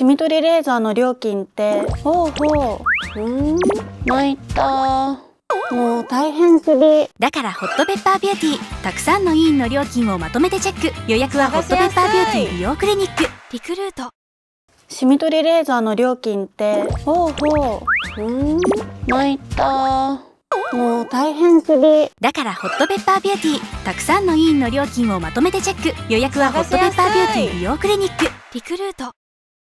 シミ取りレーザーの料金って。ほうほう。うん。参った。もう大変すぎ。だからホットペッパービューティーたくさんの委員の料金をまとめてチェック。予約はホットペッパービューティー美容クリニック。リクルートシミ取りレーザーの料金って。ほうほう。うん。参った。もう大変すぎ。だからホットペッパービューティーたくさんの委員の料金をまとめてチェック。予約はホットペッパービューティー美容クリニック。リクルート。